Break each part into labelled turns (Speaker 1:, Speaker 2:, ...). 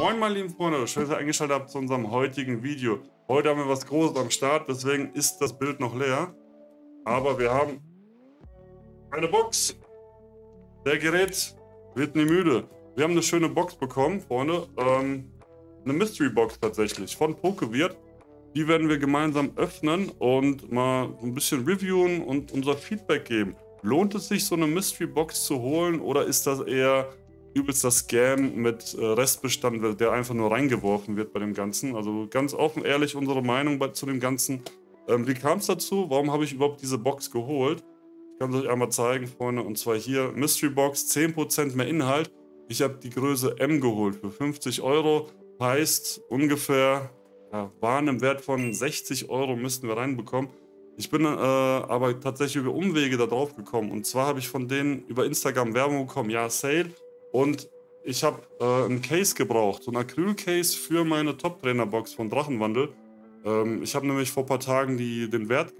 Speaker 1: Moin meine lieben Freunde, schön, dass ihr eingeschaltet habt zu unserem heutigen Video. Heute haben wir was Großes am Start, deswegen ist das Bild noch leer. Aber wir haben eine Box. Der Gerät wird nie müde. Wir haben eine schöne Box bekommen, Freunde. Ähm, eine Mystery Box tatsächlich von Pokewirt. Die werden wir gemeinsam öffnen und mal ein bisschen reviewen und unser Feedback geben. Lohnt es sich, so eine Mystery Box zu holen oder ist das eher übelster Scam mit äh, Restbestand, der einfach nur reingeworfen wird bei dem Ganzen? Also ganz offen, ehrlich unsere Meinung bei, zu dem Ganzen. Ähm, wie kam es dazu? Warum habe ich überhaupt diese Box geholt? Ich kann es euch einmal zeigen, Freunde. Und zwar hier Mystery Box, 10% mehr Inhalt. Ich habe die Größe M geholt für 50 Euro. Heißt ungefähr, ja, waren im Wert von 60 Euro müssten wir reinbekommen. Ich bin äh, aber tatsächlich über Umwege da drauf gekommen. Und zwar habe ich von denen über Instagram Werbung bekommen, ja, Sale. Und ich habe äh, einen Case gebraucht, so ein Acryl-Case für meine Top-Trainer-Box von Drachenwandel. Ähm, ich habe nämlich vor ein paar Tagen die, den Wert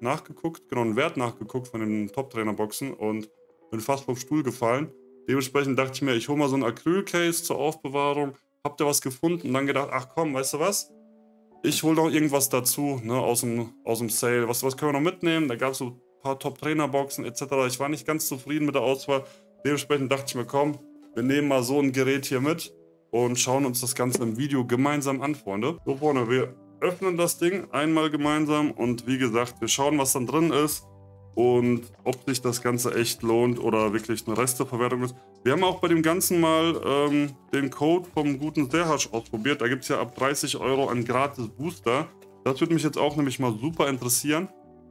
Speaker 1: nachgeguckt, genau, den Wert nachgeguckt von den Top-Trainer-Boxen und bin fast vom Stuhl gefallen. Dementsprechend dachte ich mir, ich hole mal so ein Acryl-Case zur Aufbewahrung. Habt ihr was gefunden? Und dann gedacht, ach komm, weißt du was? Ich hole noch irgendwas dazu, ne, aus dem, aus dem Sale. Was, was können wir noch mitnehmen? Da gab es so ein paar Top-Trainer-Boxen etc. Ich war nicht ganz zufrieden mit der Auswahl. Dementsprechend dachte ich mir, komm, wir nehmen mal so ein Gerät hier mit und schauen uns das Ganze im Video gemeinsam an, Freunde. So, Freunde, wir öffnen das Ding einmal gemeinsam und wie gesagt, wir schauen, was dann drin ist und ob sich das Ganze echt lohnt oder wirklich eine Resteverwertung ist. Wir haben auch bei dem Ganzen mal ähm, den Code vom guten Serhasch ausprobiert. Da gibt es ja ab 30 Euro einen gratis Booster. Das würde mich jetzt auch nämlich mal super interessieren,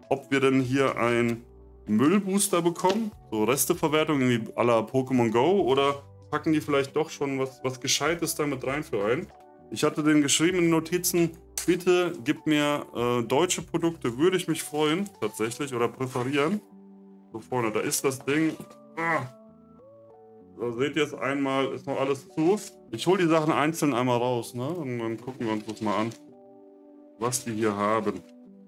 Speaker 1: ob wir denn hier einen Müllbooster bekommen, so Resteverwertung irgendwie la Pokémon Go oder packen die vielleicht doch schon was, was Gescheites damit rein für einen. Ich hatte den geschriebenen Notizen, bitte gib mir äh, deutsche Produkte, würde ich mich freuen, tatsächlich, oder präferieren. So vorne, da ist das Ding. Ah. Da seht ihr es einmal, ist noch alles zu. Ich hole die Sachen einzeln einmal raus, ne? Und dann gucken wir uns das mal an, was die hier haben.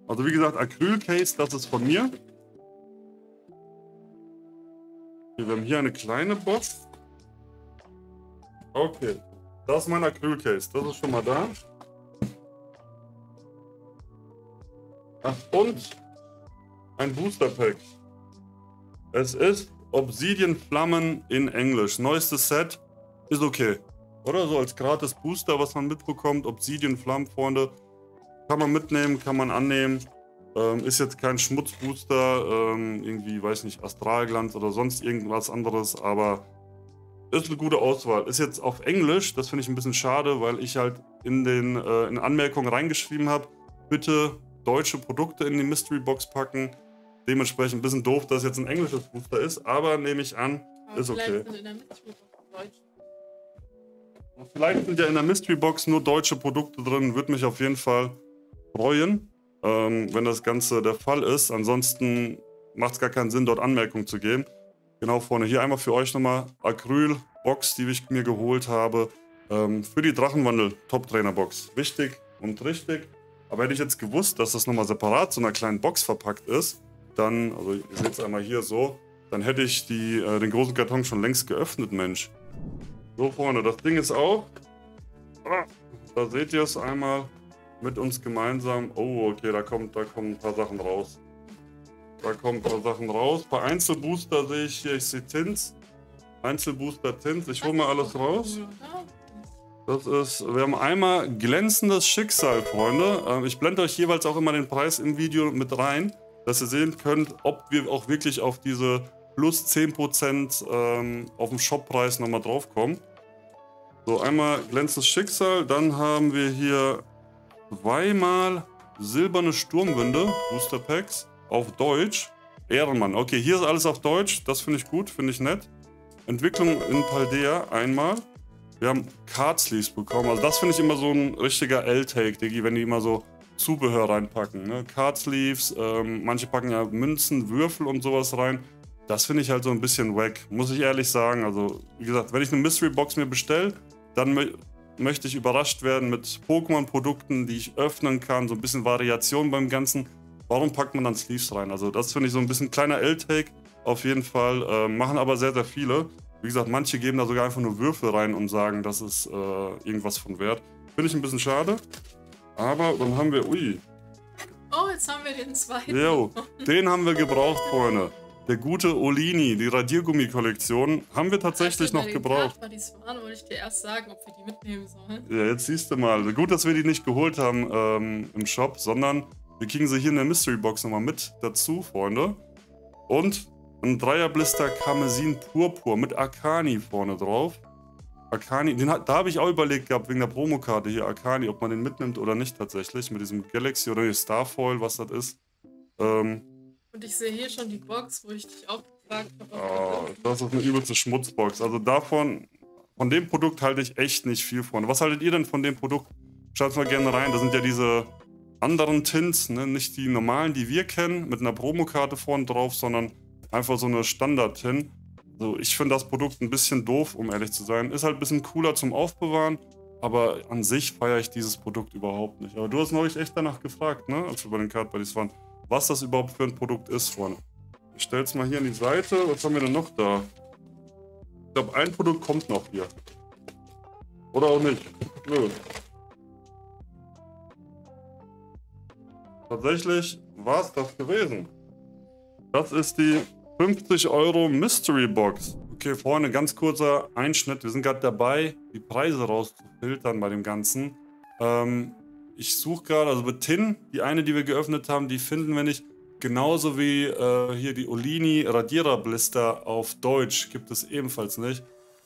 Speaker 1: Also wie gesagt, Acrylcase, das ist von mir. Wir haben hier eine kleine Box. Okay, das ist mein Acrylcase, das ist schon mal da. Ach, und ein Booster Pack. Es ist Obsidian Flammen in Englisch. Neuestes Set ist okay. Oder so als gratis Booster, was man mitbekommt. Obsidian Flammen, Freunde. Kann man mitnehmen, kann man annehmen. Ähm, ist jetzt kein Schmutzbooster, ähm, irgendwie, weiß nicht, Astralglanz oder sonst irgendwas anderes, aber ist eine gute Auswahl. Ist jetzt auf Englisch, das finde ich ein bisschen schade, weil ich halt in den äh, in Anmerkungen reingeschrieben habe, bitte deutsche Produkte in die Mystery Box packen. Dementsprechend ein bisschen doof, dass jetzt ein englisches Booster ist, aber nehme ich an, aber ist okay. Vielleicht sind ja in der Mystery Box nur deutsche Produkte drin, würde mich auf jeden Fall freuen, ähm, wenn das Ganze der Fall ist. Ansonsten macht es gar keinen Sinn, dort Anmerkungen zu geben. Genau vorne hier einmal für euch nochmal Acryl-Box, die ich mir geholt habe. Ähm, für die Drachenwandel Top-Trainer-Box. Wichtig und richtig. Aber hätte ich jetzt gewusst, dass das nochmal separat zu einer kleinen Box verpackt ist, dann, also ihr seht es einmal hier so, dann hätte ich die, äh, den großen Karton schon längst geöffnet, Mensch. So, Freunde, das Ding ist auch. Ah, da seht ihr es einmal mit uns gemeinsam. Oh, okay, da, kommt, da kommen ein paar Sachen raus. Da kommen ein paar Sachen raus. Bei Einzelbooster sehe ich hier, ich sehe Tins. Einzelbooster Tins. Ich hole mal alles raus. Das ist, wir haben einmal glänzendes Schicksal, Freunde. Ähm, ich blende euch jeweils auch immer den Preis im Video mit rein, dass ihr sehen könnt, ob wir auch wirklich auf diese plus 10% ähm, auf dem Shoppreis nochmal draufkommen. So, einmal glänzendes Schicksal, dann haben wir hier zweimal silberne Sturmwinde, Booster Packs, auf Deutsch. Ehrenmann. Okay, hier ist alles auf Deutsch, das finde ich gut, finde ich nett. Entwicklung in Paldea einmal. Wir haben Card Sleeves bekommen. Also das finde ich immer so ein richtiger L-Take, Diggi, wenn die immer so Zubehör reinpacken. Ne? Card Sleeves, ähm, manche packen ja Münzen, Würfel und sowas rein. Das finde ich halt so ein bisschen wack, muss ich ehrlich sagen. Also, wie gesagt, wenn ich eine Mystery Box mir bestelle, dann mö möchte ich überrascht werden mit Pokémon-Produkten, die ich öffnen kann, so ein bisschen Variation beim Ganzen. Warum packt man dann Sleeves rein? Also, das finde ich so ein bisschen kleiner L-Take auf jeden Fall. Äh, machen aber sehr, sehr viele. Wie gesagt, manche geben da sogar einfach nur Würfel rein und sagen, das ist äh, irgendwas von Wert. Finde ich ein bisschen schade. Aber dann haben wir, ui.
Speaker 2: Oh, jetzt haben wir den zweiten.
Speaker 1: Jo, den haben wir gebraucht, Freunde. Der gute Olini, die Radiergummi-Kollektion, haben wir tatsächlich noch gebraucht.
Speaker 2: Als wir waren, wollte ich dir erst sagen, ob wir die mitnehmen sollen.
Speaker 1: Ja, jetzt siehst du mal. Gut, dass wir die nicht geholt haben ähm, im Shop, sondern wir kriegen sie hier in der Mystery Box nochmal mit dazu, Freunde. Und ein Dreierblister Karmesin Purpur mit Arcani vorne drauf. Arcani, den, da habe ich auch überlegt gehabt, wegen der Promokarte hier, Arcani, ob man den mitnimmt oder nicht tatsächlich, mit diesem Galaxy oder Starfoil, was das ist. Ähm,
Speaker 2: und ich sehe hier schon die Box, wo ich dich auch gefragt habe.
Speaker 1: Oh, das ist eine übelste Schmutzbox. Also davon, von dem Produkt halte ich echt nicht viel von. Was haltet ihr denn von dem Produkt? Schaut mal gerne rein. Da sind ja diese anderen Tints, ne? nicht die normalen, die wir kennen, mit einer Promokarte vorne drauf, sondern einfach so eine Standard-Tin. Also ich finde das Produkt ein bisschen doof, um ehrlich zu sein. Ist halt ein bisschen cooler zum Aufbewahren, aber an sich feiere ich dieses Produkt überhaupt nicht. Aber du hast neulich echt danach gefragt, ne? als wir bei den Card Buddies waren was das überhaupt für ein Produkt ist, Freunde. Ich stelle es mal hier an die Seite. Was haben wir denn noch da? Ich glaube, ein Produkt kommt noch hier. Oder auch nicht. Nö. Tatsächlich war es das gewesen. Das ist die 50 Euro Mystery Box. Okay, Freunde, ganz kurzer Einschnitt. Wir sind gerade dabei, die Preise rauszufiltern bei dem Ganzen. Ähm, ich suche gerade, also bei Tin, die eine, die wir geöffnet haben, die finden wir nicht. Genauso wie äh, hier die Olini Radierer Blister auf Deutsch gibt es ebenfalls nicht.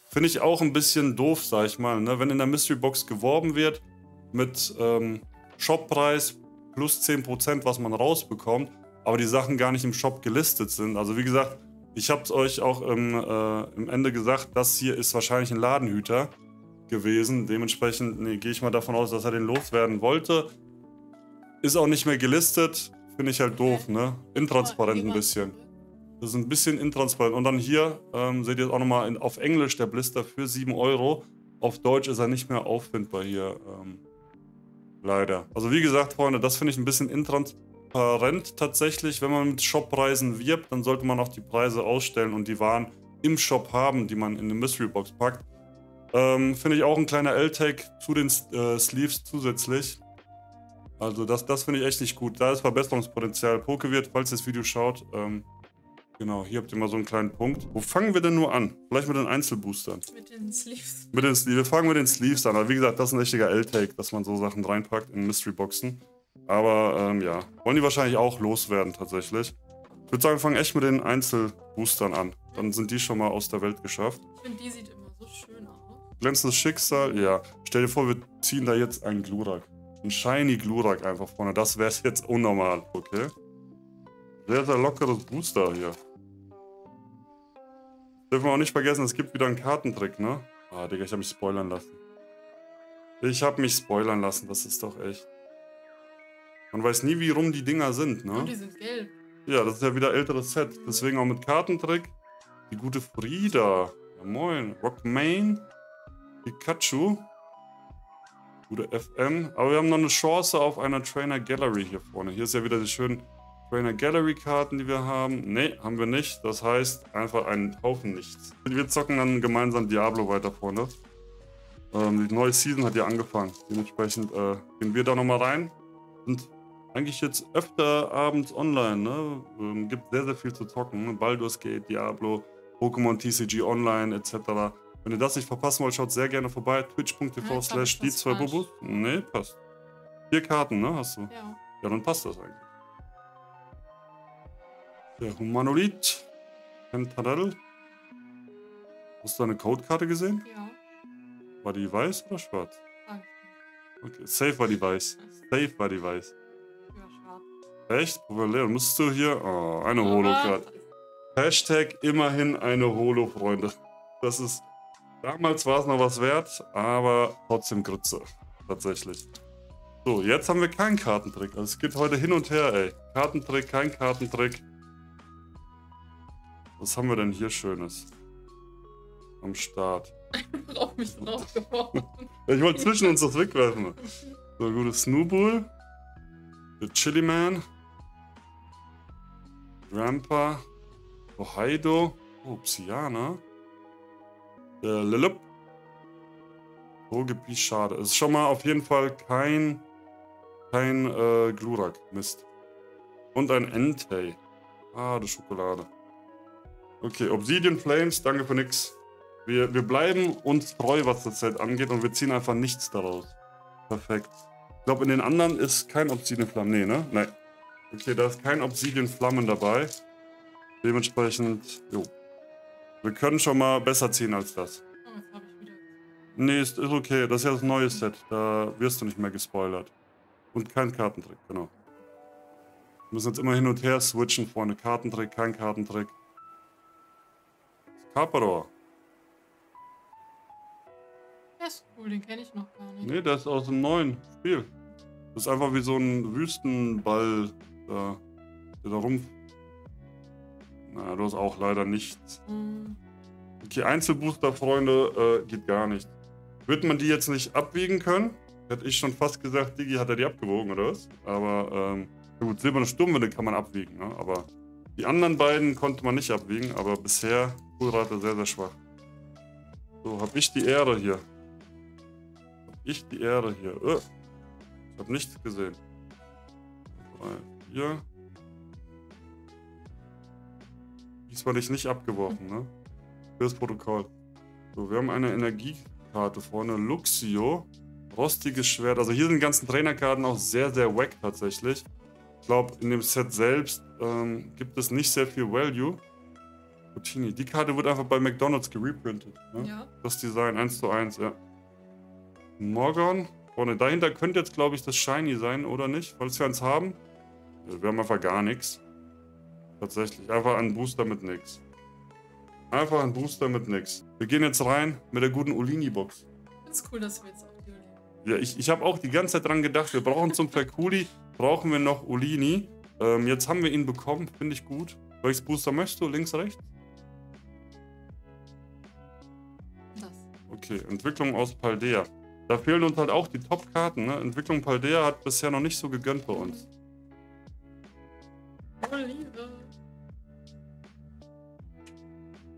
Speaker 1: Finde ich auch ein bisschen doof, sag ich mal. Ne? Wenn in der Mystery Box geworben wird mit ähm, Shoppreis plus 10%, was man rausbekommt, aber die Sachen gar nicht im Shop gelistet sind. Also wie gesagt, ich habe es euch auch im, äh, im Ende gesagt, das hier ist wahrscheinlich ein Ladenhüter gewesen. Dementsprechend nee, gehe ich mal davon aus, dass er den loswerden wollte. Ist auch nicht mehr gelistet. Finde ich halt doof, ne? Intransparent ein bisschen. Das ist ein bisschen intransparent. Und dann hier ähm, seht ihr auch nochmal auf Englisch der Blister für 7 Euro. Auf Deutsch ist er nicht mehr auffindbar hier. Ähm, leider. Also wie gesagt, Freunde, das finde ich ein bisschen intransparent tatsächlich. Wenn man mit Shoppreisen wirbt, dann sollte man auch die Preise ausstellen und die Waren im Shop haben, die man in eine Mystery Box packt. Ähm, Finde ich auch ein kleiner L-Tag zu den äh, Sleeves zusätzlich. Also das, das finde ich echt nicht gut. Da ist Verbesserungspotenzial. Pokewirt, falls ihr das Video schaut, ähm, genau, hier habt ihr mal so einen kleinen Punkt. Wo fangen wir denn nur an? Vielleicht mit den Einzelboostern.
Speaker 2: Mit den Sleeves.
Speaker 1: Mit den Sleeves. Wir fangen mit den Sleeves an. Aber wie gesagt, das ist ein richtiger L-Take, dass man so Sachen reinpackt in Mystery-Boxen. Aber ähm, ja, wollen die wahrscheinlich auch loswerden tatsächlich. Ich würde sagen, wir fangen echt mit den Einzelboostern an. Dann sind die schon mal aus der Welt geschafft.
Speaker 2: Ich finde, die sieht immer so schön aus.
Speaker 1: Glänzendes Schicksal, ja. Stell dir vor, wir ziehen da jetzt einen Glurak. Ein shiny Glurak einfach vorne. Das wäre jetzt unnormal, okay? Sehr, sehr lockeres Booster hier. Dürfen wir auch nicht vergessen, es gibt wieder einen Kartentrick, ne? Ah, Digga, ich habe mich spoilern lassen. Ich habe mich spoilern lassen, das ist doch echt. Man weiß nie, wie rum die Dinger sind, ne?
Speaker 2: Und die sind gelb.
Speaker 1: Ja, das ist ja wieder älteres Set. Deswegen auch mit Kartentrick. Die gute Frieda. Ja, moin. Rockmain. Pikachu. Gute FM. Aber wir haben noch eine Chance auf einer Trainer Gallery hier vorne. Hier ist ja wieder die schönen Trainer Gallery Karten, die wir haben. Ne, haben wir nicht. Das heißt einfach einen Haufen nichts. Wir zocken dann gemeinsam Diablo weiter vorne. Ähm, die neue Season hat ja angefangen. Dementsprechend äh, gehen wir da nochmal rein. Und eigentlich jetzt öfter abends online. Ne? Ähm, gibt sehr, sehr viel zu zocken. Baldur's Gate, Diablo, Pokémon TCG Online etc. Wenn ihr das nicht verpassen wollt, schaut sehr gerne vorbei. Twitch.tv slash die zwei Bubus. Nee, passt. Vier Karten, ne? Hast du?
Speaker 2: Ja.
Speaker 1: Ja, dann passt das eigentlich. Der Humanolith. Pentarell. Hast du eine Codekarte gesehen?
Speaker 2: Ja.
Speaker 1: War die weiß oder schwarz?
Speaker 2: Danke.
Speaker 1: Okay, safe war die weiß. Safe war die weiß.
Speaker 2: Ja, schwarz.
Speaker 1: Echt? Populär. Musst du hier. Oh, eine Holo-Karte. Hashtag immerhin eine Holo, Freunde. Das ist Damals war es noch was wert, aber trotzdem Grütze. Tatsächlich. So, jetzt haben wir keinen Kartentrick. Also es geht heute hin und her, ey. Kartentrick, kein Kartentrick. Was haben wir denn hier Schönes? Am Start.
Speaker 2: Brauch mich drauf geworfen.
Speaker 1: ich wollte zwischen uns das wegwerfen. So, gutes Snowball. Der Chili Man. Rampa. Ohaido. Oh, Psyana. Der Lilip. Ruhrgebiet, schade. Es ist schon mal auf jeden Fall kein, kein äh, Glurak. Mist. Und ein Entei. Ah, die Schokolade. Okay, Obsidian Flames, danke für nix. Wir, wir bleiben uns treu, was das Set angeht und wir ziehen einfach nichts daraus. Perfekt. Ich glaube, in den anderen ist kein Obsidian Flammen. Nee, ne? Nein. Okay, da ist kein Obsidian Flammen dabei. Dementsprechend, jo. Wir können schon mal besser ziehen als das.
Speaker 2: Oh, jetzt habe ich wieder.
Speaker 1: Nee, ist, ist okay. Das ist ja das neue Set. Da wirst du nicht mehr gespoilert. Und kein Kartentrick, genau. Wir müssen jetzt immer hin und her switchen. Vorne Kartentrick, kein Kartentrick. Carpador.
Speaker 2: Der ist cool, den kenne ich noch gar nicht.
Speaker 1: Nee, der ist aus dem neuen Spiel. Das ist einfach wie so ein Wüstenball, da, der da rum. Na, du hast auch leider nichts.
Speaker 2: Hm,
Speaker 1: Okay, Einzelbooster, Freunde, äh, geht gar nicht. Wird man die jetzt nicht abwiegen können? Hätte ich schon fast gesagt, Digi hat er die abgewogen, oder was? Aber, ähm, gut, silberne Sturmwinde kann man abwiegen, ne? Aber die anderen beiden konnte man nicht abwiegen, aber bisher Poolrate sehr, sehr schwach. So, hab ich die Ehre hier. Hab ich die Ehre hier. Äh, ich hab nichts gesehen. Drei, vier. Diesmal dich nicht abgeworfen, ne? Fürs Protokoll. So, wir haben eine Energiekarte vorne. Luxio. Rostiges Schwert. Also hier sind die ganzen Trainerkarten auch sehr, sehr wack tatsächlich. Ich glaube, in dem Set selbst ähm, gibt es nicht sehr viel Value. Routini. Die Karte wird einfach bei McDonalds gereprintet. Ne?
Speaker 2: Ja.
Speaker 1: Das Design 1 zu 1, ja. Morgan. Vorne dahinter könnte jetzt, glaube ich, das Shiny sein, oder nicht? Falls wir eins haben. Wir haben einfach gar nichts. Tatsächlich. Einfach ein Booster mit nix. Einfach ein Booster mit nix. Wir gehen jetzt rein mit der guten Olini-Box.
Speaker 2: Ist cool, dass wir jetzt auch die Olivia.
Speaker 1: Ja, ich, ich habe auch die ganze Zeit dran gedacht, wir brauchen zum Verkuli, brauchen wir noch Olini. Ähm, jetzt haben wir ihn bekommen, finde ich gut. Welches Booster möchtest du? Links, rechts? Okay, Entwicklung aus Paldea. Da fehlen uns halt auch die Top-Karten. Ne? Entwicklung Paldea hat bisher noch nicht so gegönnt bei uns.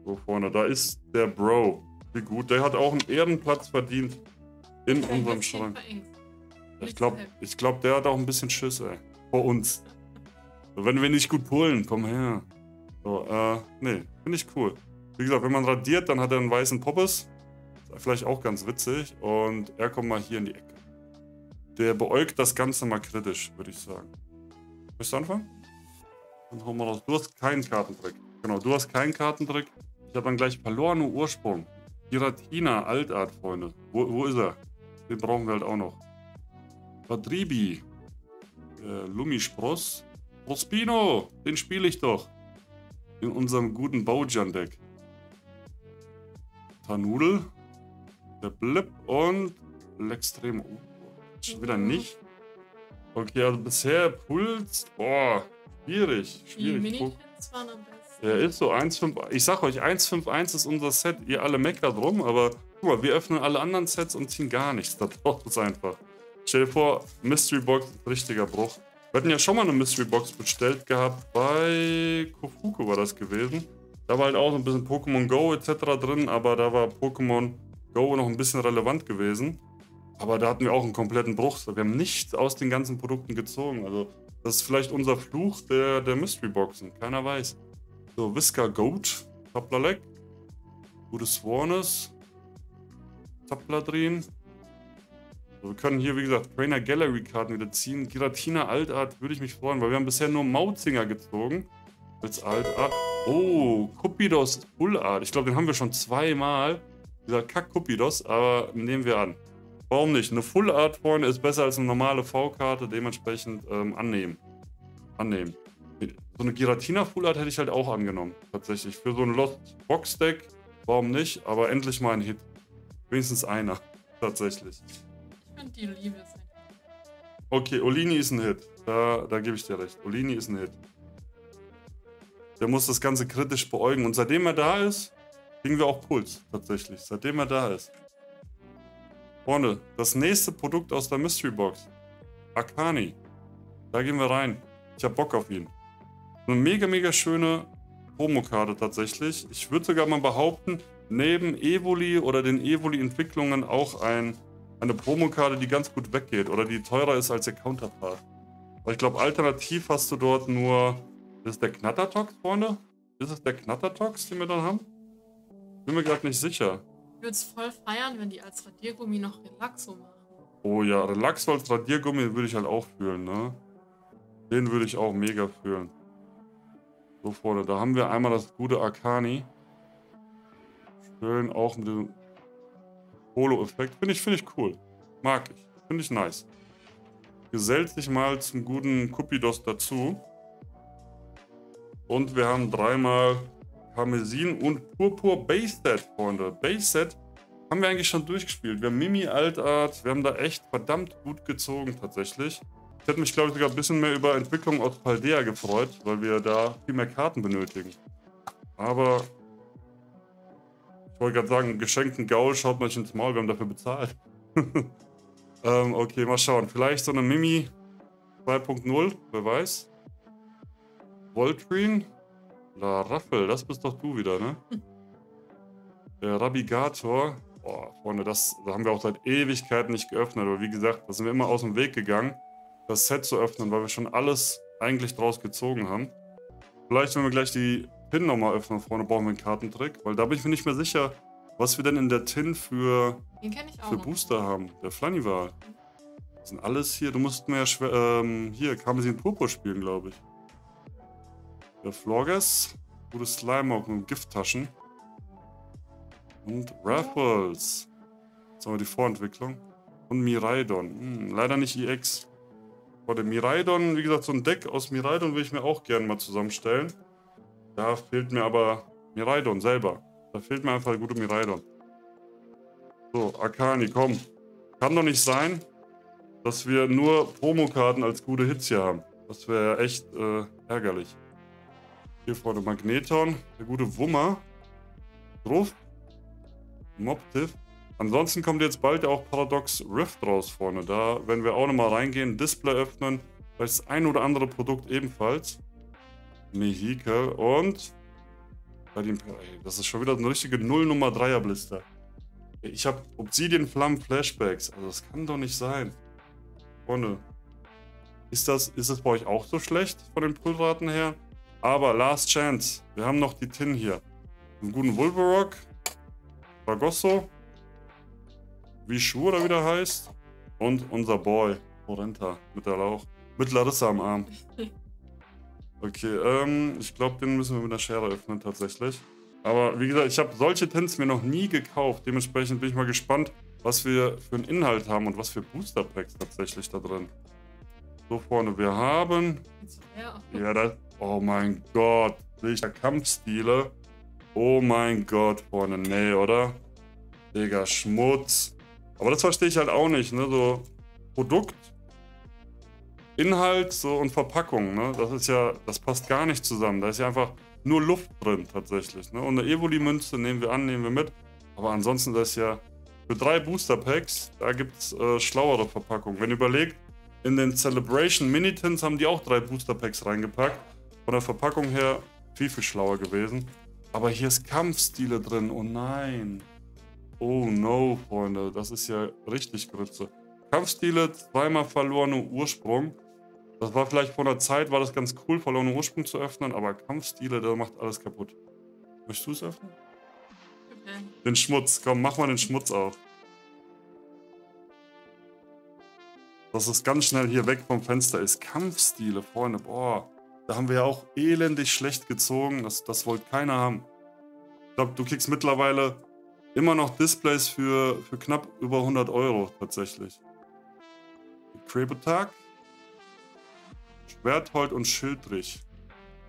Speaker 1: So vorne, da ist der Bro. Wie gut, der hat auch einen Ehrenplatz verdient in
Speaker 2: Der
Speaker 1: unserem Schrank. Ich glaube, ich glaub, der hat auch ein bisschen Schiss, ey. Vor uns. Wenn wir nicht gut pullen, komm her. So, äh, nee, finde ich cool. Wie gesagt, wenn man radiert, dann hat er einen weißen Poppes. Vielleicht auch ganz witzig. Und er kommt mal hier in die Ecke. Der beäugt das Ganze mal kritisch, würde ich sagen. Willst du anfangen? Dann hauen wir raus. Du hast keinen Kartentrick. Genau, du hast keinen Kartentrick. Ich habe dann gleich Palorno Ursprung. Giratina, Altart, Freunde. Wo, wo ist er? Den brauchen wir halt auch noch. Quadribi. Äh, Lumispross. Prospino, den spiele ich doch. In unserem guten Baujan-Deck. Tanudel. Der Blip und L'extremo. Oh, schon wieder nicht. Okay, also bisher Puls. Boah, schwierig. Schwierig. Guck.
Speaker 2: Mini-Hits waren am besten.
Speaker 1: Er ist so 1,5. Ich sag euch, 1,51 ist unser Set. Ihr alle meckert drum, aber guck mal, wir öffnen alle anderen Sets und ziehen gar nichts. Das ist einfach. Stell dir vor, Mystery Box, richtiger Bruch. Wir hatten ja schon mal eine Mystery Box bestellt gehabt. Bei Kofuku war das gewesen. Da war halt auch so ein bisschen Pokémon Go etc. drin, aber da war Pokémon Go noch ein bisschen relevant gewesen. Aber da hatten wir auch einen kompletten Bruch. Wir haben nichts aus den ganzen Produkten gezogen. Also, das ist vielleicht unser Fluch der, der Mystery Boxen. Keiner weiß. So, Whisker Goat, Taplalek, Gutes Swarnes, Tapladrin. So, wir können hier, wie gesagt, Trainer Gallery Karten wieder ziehen. Giratina Altart würde ich mich freuen, weil wir haben bisher nur Mautzinger gezogen. Als Altart. Oh, Kupidos Full Art. Ich glaube, den haben wir schon zweimal. Dieser Kack Kupidos, aber nehmen wir an. Warum nicht? Eine Full Art, Freunde, ist besser als eine normale V-Karte, dementsprechend ähm, annehmen. Annehmen. So eine Giratina Full Art hätte ich halt auch angenommen, tatsächlich. Für so ein Lost Box Deck, warum nicht? Aber endlich mal ein Hit. Wenigstens einer, tatsächlich.
Speaker 2: Ich finde die Olive ist ein
Speaker 1: Okay, Olini ist ein Hit. Da, da gebe ich dir recht. Olini ist ein Hit. Der muss das Ganze kritisch beäugen. Und seitdem er da ist, kriegen wir auch Puls, tatsächlich. Seitdem er da ist. Freunde, das nächste Produkt aus der Mystery Box. Akani. Da gehen wir rein. Ich hab Bock auf ihn. Eine mega, mega schöne Promokarte tatsächlich. Ich würde sogar mal behaupten, neben Evoli oder den Evoli-Entwicklungen auch ein, eine Promokarte, die ganz gut weggeht oder die teurer ist als der Counterpart. Aber ich glaube, alternativ hast du dort nur. Ist es der Knattertox, Freunde? Ist es der Knattertox, den wir dann haben? Bin mir gerade nicht sicher.
Speaker 2: Ich würde es voll feiern, wenn die als Radiergummi noch Relaxo machen.
Speaker 1: Oh ja, Relaxo als Radiergummi würde ich halt auch fühlen, ne? Den würde ich auch mega fühlen. So, Freunde, da haben wir einmal das gute Arcani. Schön auch mit dem Holo-Effekt. Finde ich, finde ich cool. Mag ich. Finde ich nice. Gesellt sich mal zum guten Kupidos dazu. Und wir haben dreimal Parmesin und Purpur Base Set, Freunde. Base Set haben wir eigentlich schon durchgespielt. Wir haben Mimi Altart. Wir haben da echt verdammt gut gezogen, tatsächlich. Ich hätte mich, glaube ich, sogar ein bisschen mehr über Entwicklung aus Paldea gefreut, weil wir da viel mehr Karten benötigen. Aber ich wollte gerade sagen, geschenkten Gaul schaut man nicht ins Maul, wir haben dafür bezahlt. ähm, okay, mal schauen. Vielleicht so eine Mimi 2.0, wer weiß. Voltrin. La Raffel, das bist doch du wieder, ne? Der Rabigator. Boah, Freunde, das, das haben wir auch seit Ewigkeiten nicht geöffnet. Aber wie gesagt, da sind wir immer aus dem Weg gegangen, das Set zu öffnen, weil wir schon alles eigentlich draus gezogen haben. Vielleicht, wenn wir gleich die Pin nochmal öffnen, Freunde, brauchen wir einen Kartentrick. Weil da bin ich mir nicht mehr sicher, was wir denn in der Tin für, für Booster haben. Der Flanival. Das sind alles hier. Du musst mehr schwer, ähm, hier, Karmesin Purpur spielen, glaube ich. Der Florges. Gutes Slime auch mit Gifttaschen. Und Raffles. Jetzt haben wir die Vorentwicklung. Und Miraidon. Hm, leider nicht EX. Vor dem Miraidon, wie gesagt, so ein Deck aus Miraidon will ich mir auch gerne mal zusammenstellen. Da fehlt mir aber Miraidon selber. Da fehlt mir einfach der gute Miraidon. So, Akani, komm. Kann doch nicht sein, dass wir nur Promokarten als gute Hits hier haben. Das wäre echt äh, ärgerlich. Hier vorne Magneton, der gute Wummer. Ruf. Mobtiff. Ansonsten kommt jetzt bald auch Paradox Rift raus vorne. Da werden wir auch nochmal reingehen, Display öffnen. Vielleicht das ein oder andere Produkt ebenfalls. Mehike und... Das ist schon wieder eine richtige Null-Nummer 3er Blister. Ich habe Obsidian Flammen Flashbacks. Also das kann doch nicht sein. Freunde. Ist das, ist das bei euch auch so schlecht von den Pullraten her? Aber Last Chance. Wir haben noch die Tin hier. Einen guten Wolverock. Fragosso. Vishu oder wie der heißt. Und unser Boy. Orenta. Mit der Lauch. Mit Larissa am Arm. Okay, ähm, ich glaube, den müssen wir mit der Schere öffnen tatsächlich. Aber wie gesagt, ich habe solche Tins mir noch nie gekauft. Dementsprechend bin ich mal gespannt, was wir für einen Inhalt haben und was für Booster Packs tatsächlich da drin. So vorne, wir haben... Ja, das, Oh mein Gott. Welcher Kampfstile. Oh mein Gott, Freunde. Nee, oder? Digga, Schmutz. Aber das verstehe ich halt auch nicht, ne? So Produkt, Inhalt so und Verpackung, ne? Das ist ja, das passt gar nicht zusammen. Da ist ja einfach nur Luft drin tatsächlich, ne? Und eine Evoli-Münze nehmen wir an, nehmen wir mit. Aber ansonsten, das ist ja für drei Booster-Packs, da gibt es äh, schlauere Verpackungen. Wenn ihr überlegt, in den Celebration Mini-Tins haben die auch drei Booster-Packs reingepackt. Von der Verpackung her viel, viel schlauer gewesen. Aber hier ist Kampfstile drin. Oh nein. Oh no, Freunde. Das ist ja richtig Grütze. Kampfstile, zweimal verlorener Ursprung. Das war vielleicht vor einer Zeit, war das ganz cool, verlorene Ursprung zu öffnen. Aber Kampfstile, der macht alles kaputt. Möchtest du es öffnen? Okay. Den Schmutz. Komm, mach mal den Schmutz auf. Dass es ganz schnell hier weg vom Fenster ist. Kampfstile, Freunde. Boah. Da haben wir ja auch elendig schlecht gezogen. Das, das wollte keiner haben. Ich glaube, du kriegst mittlerweile immer noch Displays für, für knapp über 100 Euro tatsächlich. Krebetag. Schwerthold und Schildrich.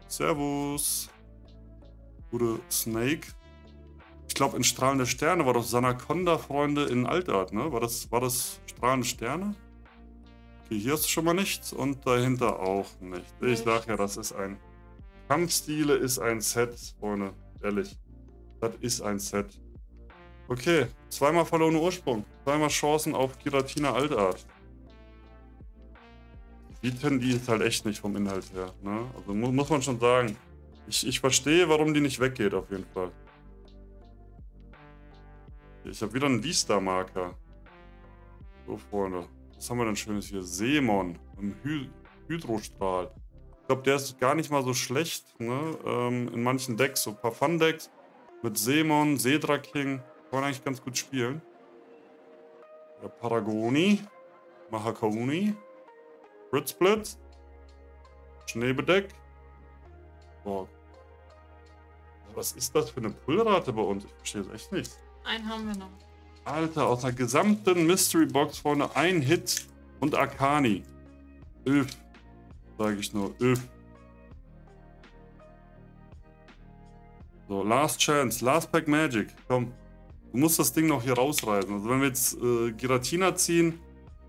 Speaker 1: Servus. Gute Snake. Ich glaube, in Strahlende Sterne war doch Sanaconda-Freunde in Altart, ne? War das, war das Strahlende Sterne? Okay, hier ist schon mal nichts und dahinter auch nicht. Ich sag ja, das ist ein... Kampfstile ist ein Set, Freunde. Ehrlich. Das ist ein Set. Okay, zweimal verlorene Ursprung. Zweimal Chancen auf Giratina Altart. Die tendiert halt echt nicht vom Inhalt her. Ne? Also mu muss man schon sagen. Ich, ich verstehe, warum die nicht weggeht, auf jeden Fall. Ich habe wieder einen V-Star-Marker. So, Freunde. Was haben wir denn Schönes hier? Seemon im Hy Hydrostrahl. Ich glaube, der ist gar nicht mal so schlecht. Ne? Ähm, in manchen Decks, so ein paar Fun-Decks mit Seemon, Sedra King. Kann man eigentlich ganz gut spielen. Der Paragoni. Mahakauni. Blitzblitz. Schneebedeck. Boah. Was ist das für eine Pullrate bei uns? Ich verstehe es echt nicht.
Speaker 2: Einen haben wir noch.
Speaker 1: Alter, aus der gesamten Mystery Box vorne ein Hit und Arcani. Öf. Sage ich nur. Öf. So, Last Chance. Last Pack Magic. Komm. Du musst das Ding noch hier rausreißen. Also wenn wir jetzt äh, Giratina ziehen,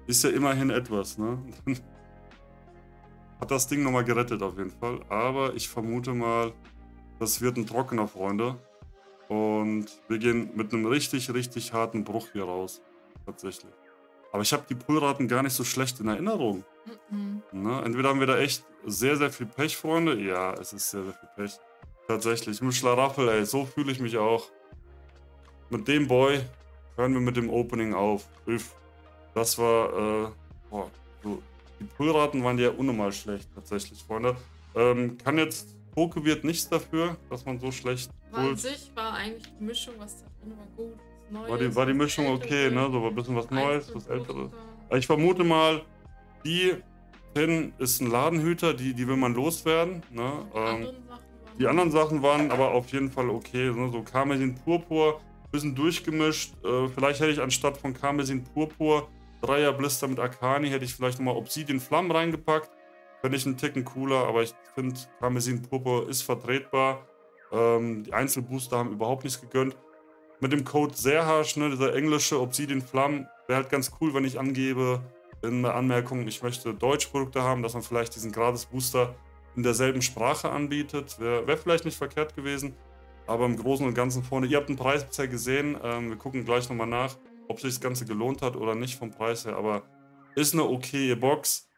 Speaker 1: ist ja immerhin etwas, ne? Hat das Ding nochmal gerettet auf jeden Fall. Aber ich vermute mal, das wird ein trockener, Freunde. Und wir gehen mit einem richtig, richtig harten Bruch hier raus. Tatsächlich. Aber ich habe die Pullraten gar nicht so schlecht in Erinnerung. Mhm. Ne? Entweder haben wir da echt sehr, sehr viel Pech, Freunde. Ja, es ist sehr, sehr viel Pech. Tatsächlich. Mit Schlaraffel, ey. So fühle ich mich auch. Mit dem Boy hören wir mit dem Opening auf. Üff. Das war, äh, boah, so. Die Pullraten waren ja unnormal schlecht, tatsächlich, Freunde. Ähm, kann jetzt Poke wird nichts dafür, dass man so schlecht
Speaker 2: war An sich war eigentlich die Mischung, was da drin war, gut.
Speaker 1: Neues, war, die, war die Mischung okay, ne? So ein bisschen was Neues, was Älteres. Ich vermute mal, die Pin ist ein Ladenhüter, die, die will man loswerden. Ne? Ähm, die anderen Sachen waren aber auf jeden Fall okay. Ne? So Karmesin Purpur, bisschen durchgemischt. Äh, vielleicht hätte ich anstatt von Karmesin Purpur Dreier Blister mit Arcani, hätte ich vielleicht nochmal Obsidian Flammen reingepackt. Finde ich einen Ticken cooler, aber ich finde Karmesin Purpur ist vertretbar. Ähm, die Einzelbooster haben überhaupt nichts gegönnt. Mit dem Code Serhash, ne, dieser englische Obsidian Flamm, wäre halt ganz cool, wenn ich angebe in der Anmerkung, ich möchte Deutschprodukte haben, dass man vielleicht diesen Gratis-Booster in derselben Sprache anbietet. Wäre wär vielleicht nicht verkehrt gewesen. Aber im Großen und Ganzen vorne, ihr habt den Preis bisher gesehen. Ähm, wir gucken gleich nochmal nach, ob sich das Ganze gelohnt hat oder nicht vom Preis her. Aber ist eine okaye Box.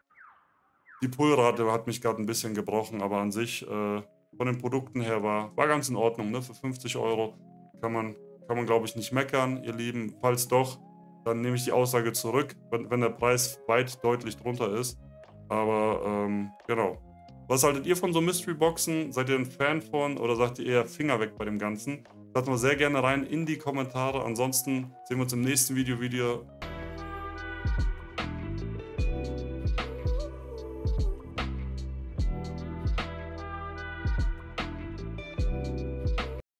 Speaker 1: Die Pullrate hat mich gerade ein bisschen gebrochen, aber an sich äh, von den Produkten her war, war ganz in Ordnung. Ne? Für 50 Euro kann man, kann man glaube ich, nicht meckern, ihr Lieben. Falls doch, dann nehme ich die Aussage zurück, wenn, wenn der Preis weit deutlich drunter ist. Aber ähm, genau. Was haltet ihr von so Mystery Boxen? Seid ihr ein Fan von oder sagt ihr eher Finger weg bei dem Ganzen? Sagt mal sehr gerne rein in die Kommentare. Ansonsten sehen wir uns im nächsten Video, Video